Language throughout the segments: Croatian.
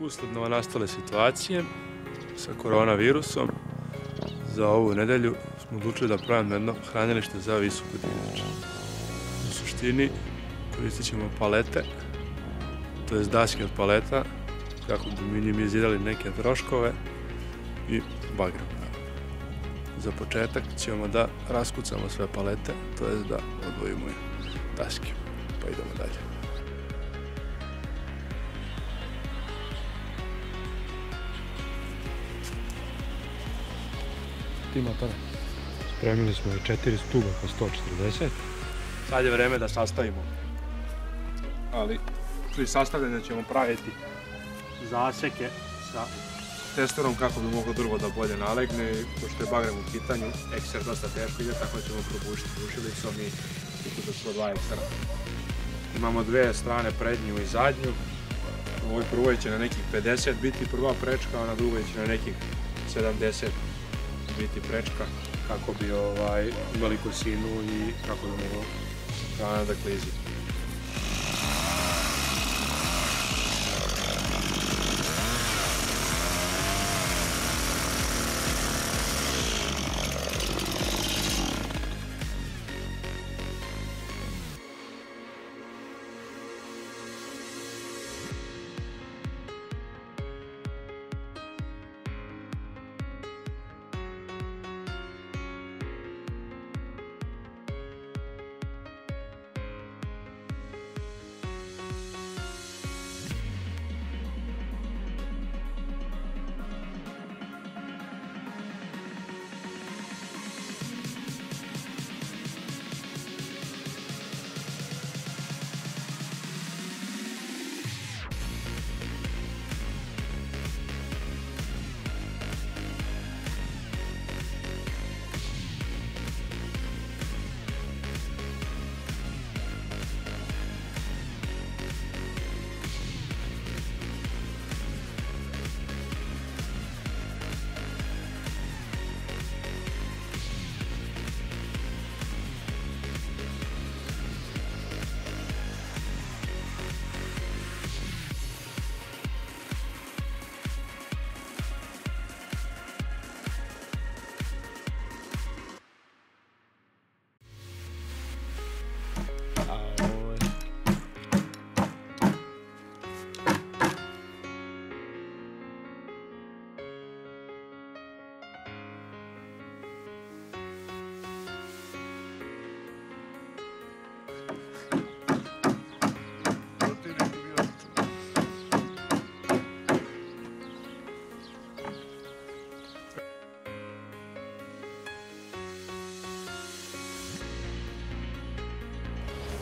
usled nastale situacije sa koronavirusom za ovu nedelju smo odlučili da pravimo jedno hranilište za visoku divljač. U suštini koristit ćemo palete, to je daske od paleta, kako bi minimizirali neke troškove i bagram. Za početak ćemo da raskucamo sve palete, to je da odvojimo daske. Pa idemo dalje. Ti motora. Spremili smo i četiri stuba po 140. Sad je vreme da sastavimo. Ali pri sastavljanju ćemo praviti zaseke sa testerom kako bi moglo drvo da bolje nalegne. Pošto je bagrem u pitanju, ekser dosta teško ide, tako ćemo probušiti bušilicom i tu za 102 eksera. Imamo dve strane, prednju i zadnju. U ovoj prvoj će na nekih 50 biti prva prečka, a na drugoj će na nekih 70 biti prečka kako bi ovaj, imali kosinu i kako bi hrana da klizi.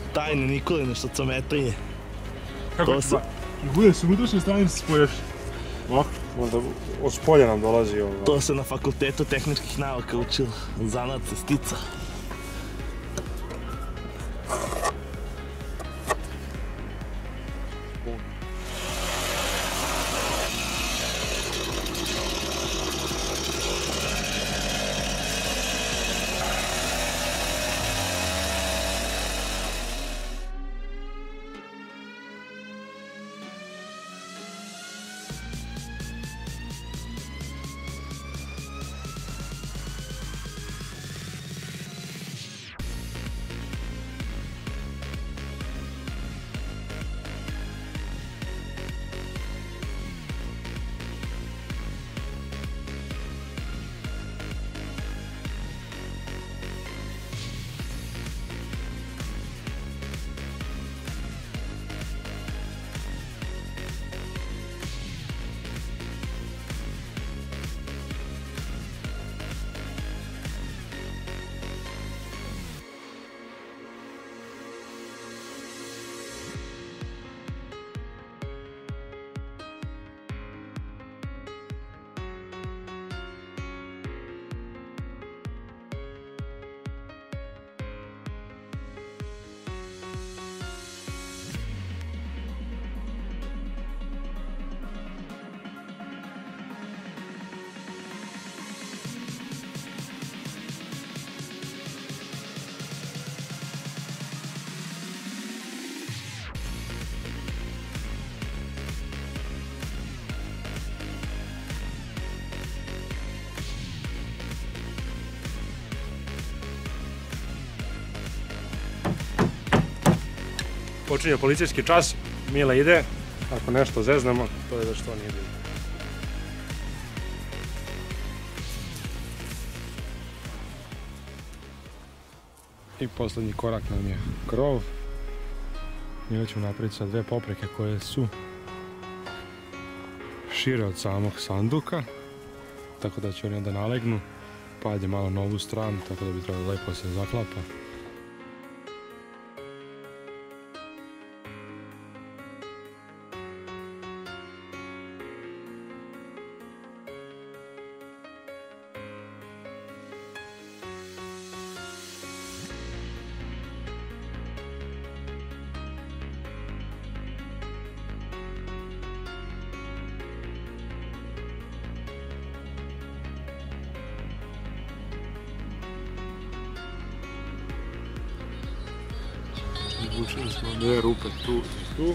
Tajne Nikoline štacometrinje. Kako To se- ba- bude s unutrašnje strane se spojaš? Ovako, onda od spolja nam dolazi ovaj. To se na fakultetu tehničkih nauka učilo. Zanat se stica. Počinje policijski čas, Mile ide, ako nešto zeznamo, to je da što nije bilo. I posljednji korak nam je krov. Njega ćemo napraviti sa dve popreke koje su šire od samog sanduka. Tako da će oni onda nalegnu. Pad je malo na ovu stranu, tako da bi trebalo lepo se zaklapa. Izvučili smo dve rupe tu i tu.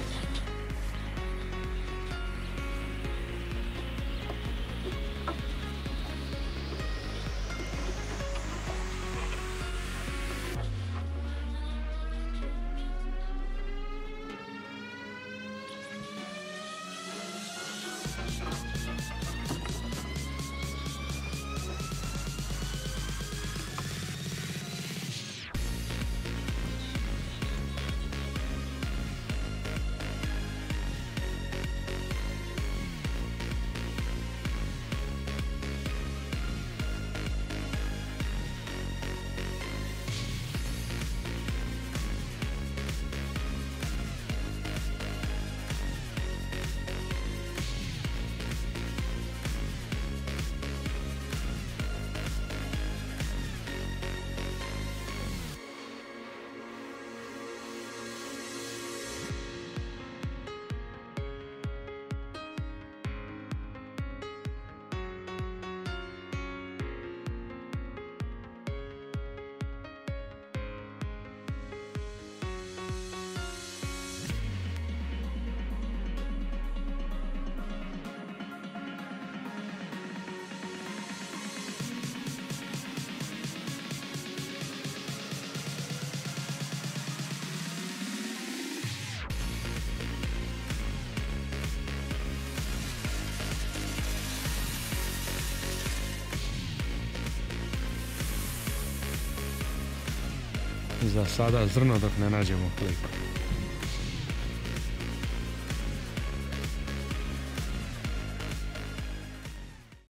Za sada zrno dok ne nađemo klip.